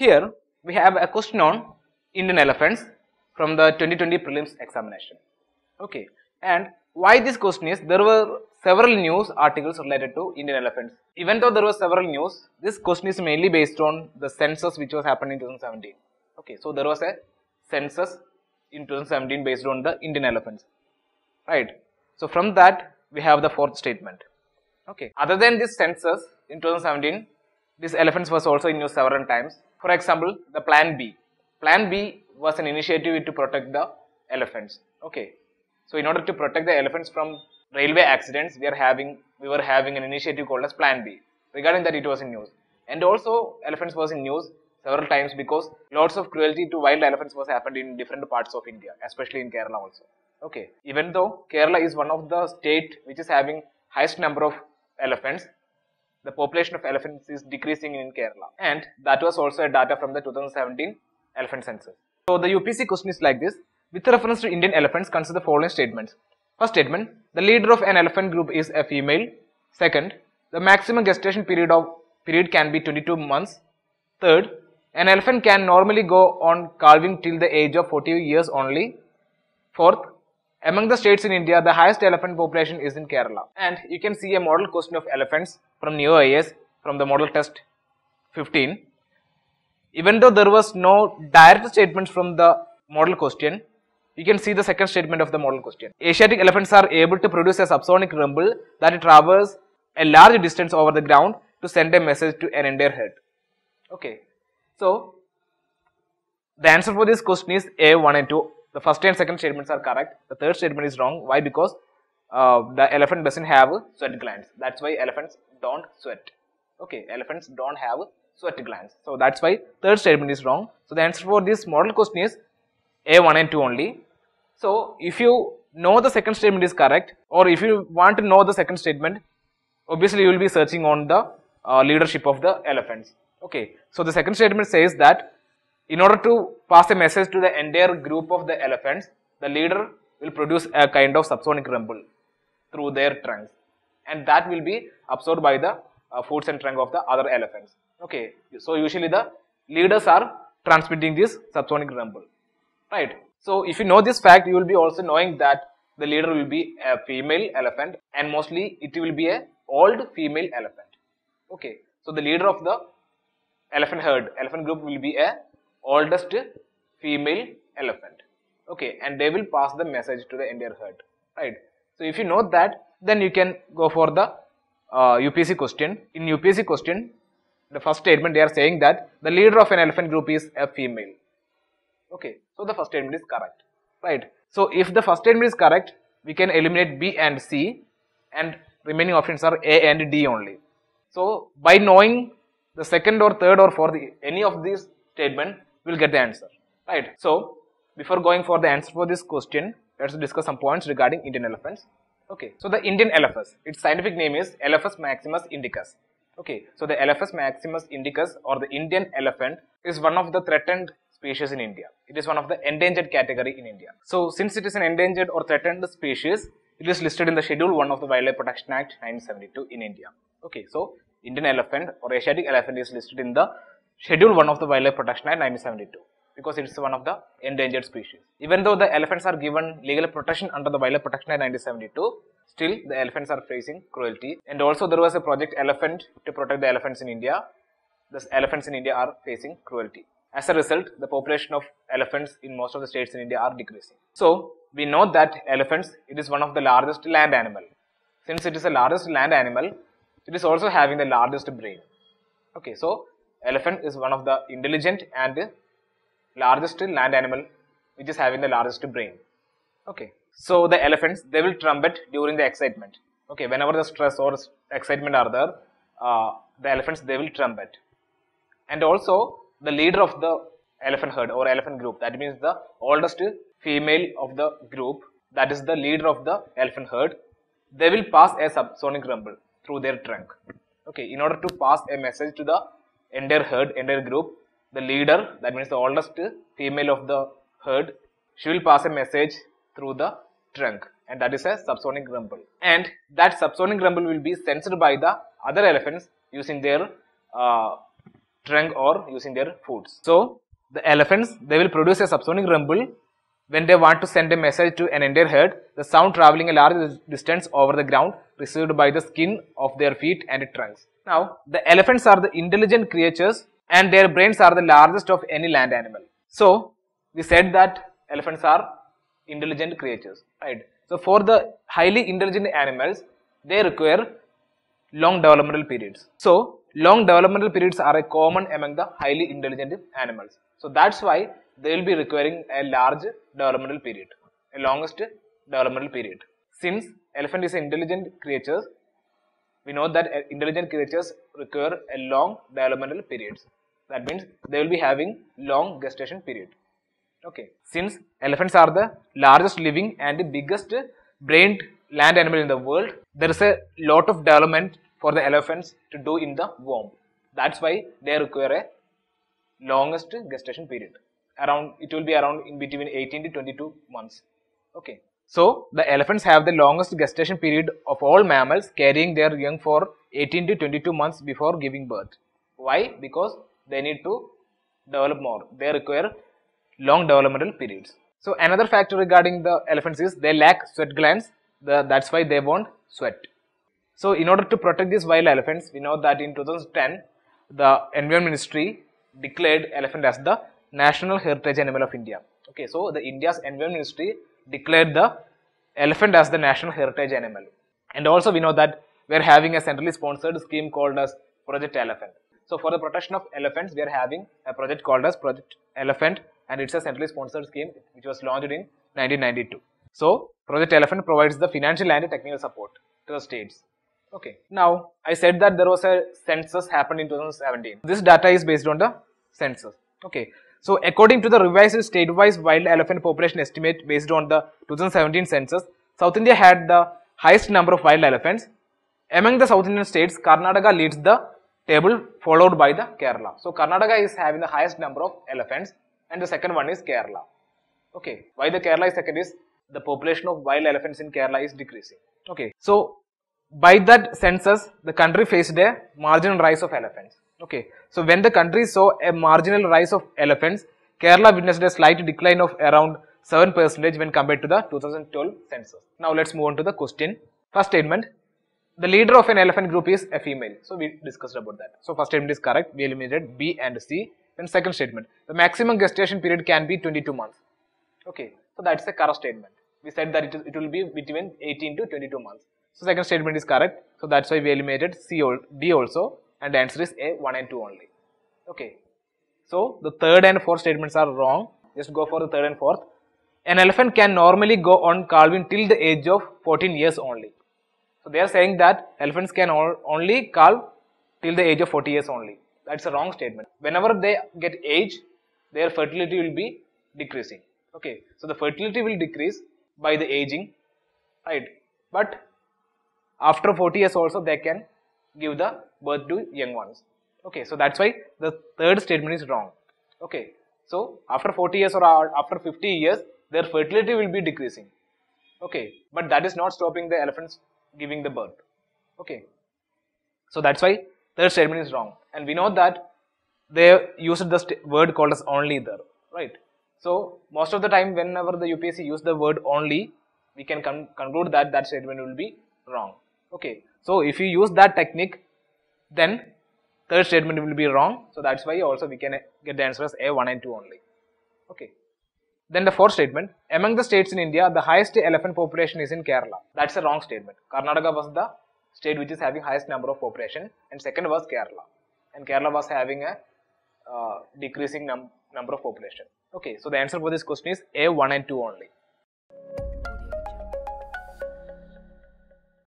Here we have a question on Indian elephants from the 2020 prelims examination. Okay, and why this question is there were several news articles related to Indian elephants. Even though there were several news, this question is mainly based on the census which was happened in 2017. Okay, so there was a census in 2017 based on the Indian elephants, right? So from that we have the fourth statement. Okay, other than this census in 2017, this elephants was also in news several times. For example, the Plan B. Plan B was an initiative to protect the elephants. Okay, so in order to protect the elephants from railway accidents, we are having we were having an initiative called as Plan B. Regarding that, it was in news, and also elephants was in news several times because lots of cruelty to wild elephants was happened in different parts of India, especially in Kerala also. Okay, even though Kerala is one of the state which is having highest number of elephants, the population of elephants is decreasing in Kerala, and that was also a data from the 2017 elephant census. So the UPSC question is like this: with reference to Indian elephants, consider the following statements. First statement: the leader of an elephant group is a female. Second, the maximum gestation period of period can be 22 months. Third, an elephant can normally go on calving till the age of 40 years only. Fourth, among the states in India, the highest elephant population is in Kerala. And you can see a model question of elephants from Neo IAS from the model test 15. Even though there was no direct statements from the model question, you can see the second statement of the model question. Asiatic elephants are able to produce a subsonic rumble that travels a large distance over the ground to send a message to an entire herd. Okay, so the answer for this question is A, 1 and 2. The first and second statements are correct. The third statement is wrong. Why? Because uh, the elephant doesn't have sweat glands. That's why elephants don't sweat. Okay, elephants don't have sweat glands. So that's why third statement is wrong. So the answer for this model question is A, 1 and 2 only. So if you know the second statement is correct or if you want to know the second statement, obviously you will be searching on the uh, leadership of the elephants. Okay, so the second statement says that in order to pass a message to the entire group of the elephants, the leader will produce a kind of subsonic rumble through their trunks and that will be absorbed by the uh, foods and trunk of the other elephants. Okay, so usually the leaders are transmitting this subsonic rumble, right? So if you know this fact, you will be also knowing that the leader will be a female elephant and mostly it will be a old female elephant. Okay, so the leader of the elephant herd, elephant group will be a oldest female elephant. Okay, and they will pass the message to the entire herd, right? So if you know that, then you can go for the uh, UPSC question. In UPSC question, the first statement they are saying that the leader of an elephant group is a female. Okay, so the first statement is correct, right? So if the first statement is correct, we can eliminate B and C, and remaining options are A and D only. So by knowing the second or third or fourth any of these statement, we will get the answer, right? So before going for the answer for this question, let's discuss some points regarding Indian elephants. Okay, so the Indian elephas, its scientific name is Elephas maximus indicus. Okay, so the Elephas maximus indicus or the Indian elephant is one of the threatened species in India. It is one of the endangered category in India. So since it is an endangered or threatened species, it is listed in the Schedule 1 of the Wildlife Protection Act 1972 in India. Okay, so Indian elephant or Asiatic elephant is listed in the Schedule 1 of the Wildlife Protection Act 1972 because it is one of the endangered species. Even though the elephants are given legal protection under the Wildlife Protection Act 1972, still the elephants are facing cruelty. And also there was a project elephant to protect the elephants in India. The elephants in India are facing cruelty. As a result, the population of elephants in most of the states in India are decreasing. So we know that elephants, it is one of the largest land animal. Since it is the largest land animal, it is also having the largest brain. Okay, so elephant is one of the intelligent and largest land animal which is having the largest brain. Okay, so the elephants they will trumpet during the excitement. Okay, whenever the stress or excitement are there, uh, the elephants they will trumpet. And also the leader of the elephant herd or elephant group, that means the oldest female of the group, that is the leader of the elephant herd, they will pass a subsonic rumble through their trunk. Okay, in order to pass a message to the entire herd, entire group, the leader, that means the oldest female of the herd, she will pass a message through the trunk and that is a subsonic rumble. And that subsonic rumble will be sensed by the other elephants using their uh, trunk or using their foods. So the elephants they will produce a subsonic rumble when they want to send a message to an entire herd. The sound traveling a large distance over the ground received by the skin of their feet and trunks. Now the elephants are the intelligent creatures and their brains are the largest of any land animal. So we said that elephants are intelligent creatures, right? So for the highly intelligent animals, they require long developmental periods. So long developmental periods are a common among the highly intelligent animals. So that's why they will be requiring a large developmental period, a longest developmental period. Since elephant is an intelligent creature, we know that uh, intelligent creatures require a long developmental periods. That means they will be having long gestation period. Okay. Since elephants are the largest living and the biggest brained land animal in the world, there is a lot of development for the elephants to do in the womb. That's why they require a longest gestation period. Around it will be around in between 18 to 22 months. Okay. So the elephants have the longest gestation period of all mammals carrying their young for 18 to 22 months before giving birth. Why? Because they need to develop more. They require long developmental periods. So another factor regarding the elephants is they lack sweat glands. The, that's why they won't sweat. So in order to protect these wild elephants, we know that in 2010, the Environment Ministry declared elephant as the national heritage animal of India. Okay, so the India's Environment Ministry declared the elephant as the national heritage animal. And also we know that we are having a centrally sponsored scheme called as Project Elephant. So for the protection of elephants, we are having a project called as Project Elephant and it's a centrally sponsored scheme which was launched in 1992. So Project Elephant provides the financial and technical support to the states. Okay. Now I said that there was a census happened in 2017. This data is based on the census. Okay. So according to the revised state-wise wild elephant population estimate based on the 2017 census, South India had the highest number of wild elephants. Among the South Indian states, Karnataka leads the table followed by the Kerala. So Karnataka is having the highest number of elephants and the second one is Kerala. Okay. Why the Kerala is second is the population of wild elephants in Kerala is decreasing. Okay. So by that census, the country faced a marginal rise of elephants. Okay. So when the country saw a marginal rise of elephants, Kerala witnessed a slight decline of around 7 percentage when compared to the 2012 census. Now let's move on to the question. First statement, the leader of an elephant group is a female. So we discussed about that. So first statement is correct. We eliminated B and C. Then second statement, the maximum gestation period can be 22 months. Okay. So that's the correct statement. We said that it, it will be between 18 to 22 months. So second statement is correct. So that's why we eliminated C or D also and the answer is A 1 and 2 only. Okay. So the third and fourth statements are wrong. Just go for the third and fourth. An elephant can normally go on calving till the age of 14 years only. So they are saying that elephants can only calve till the age of 40 years only. That's a wrong statement. Whenever they get age, their fertility will be decreasing. Okay. So the fertility will decrease by the aging, right? But after 40 years also they can give the birth to young ones. Okay, so that's why the third statement is wrong. Okay, so after 40 years or after 50 years, their fertility will be decreasing. Okay, but that is not stopping the elephants giving the birth. Okay, so that's why third statement is wrong. And we know that they used the word called as only there, right? So most of the time, whenever the UPSC use the word only, we can con conclude that that statement will be wrong. Okay, so if you use that technique, then third statement will be wrong. So that's why also we can get the answer as A 1 and 2 only. Okay. Then the fourth statement, among the states in India, the highest elephant population is in Kerala. That's a wrong statement. Karnataka was the state which is having highest number of population and second was Kerala. And Kerala was having a uh, decreasing num number of population. Okay, so the answer for this question is A 1 and 2 only.